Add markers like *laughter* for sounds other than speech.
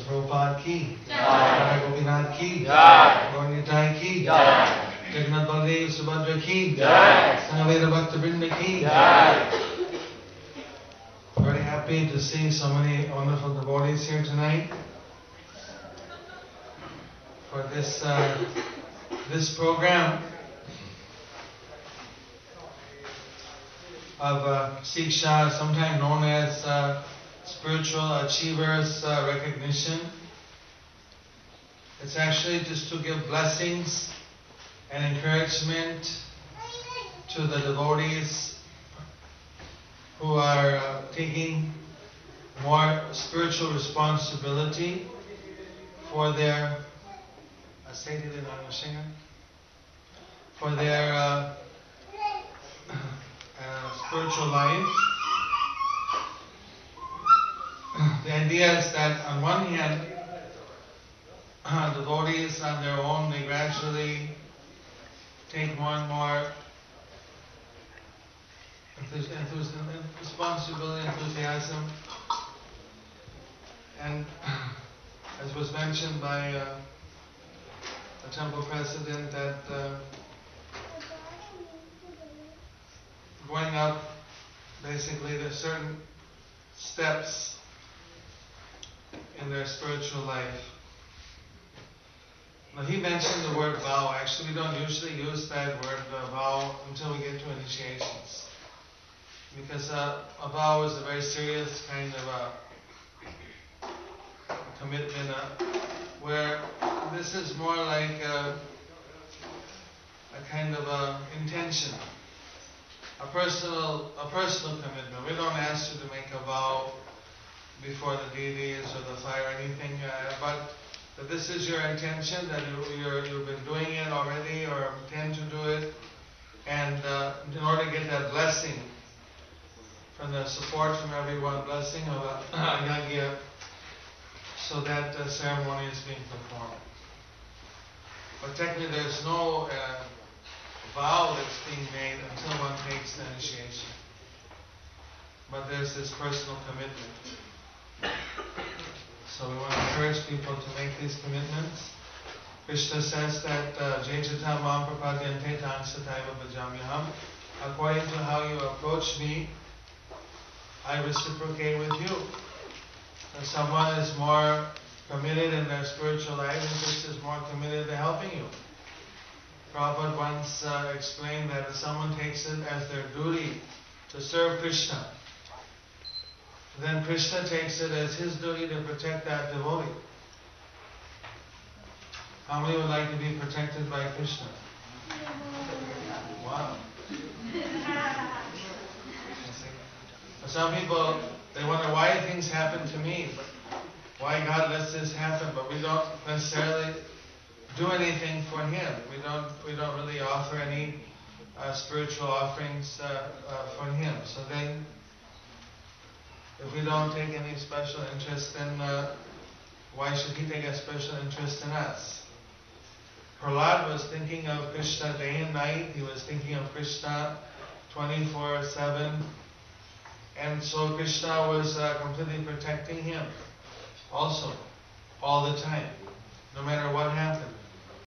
Prabhupada ki, Jai. Gopinath ki, Jai. Gaur Nitai ki, Jai. Jagannath Baldev Subhadra ki, Jai. Samaveta Bhakta Vrinda ki. Jai. Very happy to see so many wonderful devotees here tonight for this uh, this program of uh, Siksha, sometimes known as uh, Spiritual Achievers uh, Recognition. It's actually just to give blessings and encouragement to the devotees who are uh, taking more spiritual responsibility for their uh, for their uh, uh, spiritual life. The idea is that on one hand, uh, devotees on their own, they gradually take more and more enthusiasm, responsibility, enthusiasm, and *clears throat* as was mentioned by uh, temple president, that uh, going up, basically, there's certain steps in their spiritual life. Now, he mentioned the word vow. Actually, we don't usually use that word uh, vow until we get to initiations. Because uh, a vow is a very serious kind of a, a commitment, uh, where this is more like a, a kind of a intention, a personal, a personal commitment. We don't ask you to make a vow before the deities or the fire or anything, uh, but that this is your intention, that you, you're, you've been doing it already or intend to do it, and uh, in order to get that blessing from the support from everyone, blessing of *coughs* a yagya, so that the ceremony is being performed. But technically, there's no uh, vow that's being made until one takes the initiation. But there's this personal commitment. So we want to encourage people to make these commitments. Krishna says that uh, Ye yatha. According to how you approach me, I reciprocate with you. If someone is more committed in their spiritual life, and Krishna is more committed to helping you. Prabhupada once uh, explained that if someone takes it as their duty to serve Krishna, then Krishna takes it as his duty to protect that devotee. How many would like to be protected by Krishna? Wow. Some people, they wonder why things happen to me, why God lets this happen, but we don't necessarily do anything for Him. We don't, we don't really offer any uh, spiritual offerings uh, uh, for Him. So then, if we don't take any special interest, in, uh, why should He take a special interest in us? Prahlad was thinking of Krishna day and night. He was thinking of Krishna 24 7. And so Krishna was uh, completely protecting him also, all the time, no matter what happened.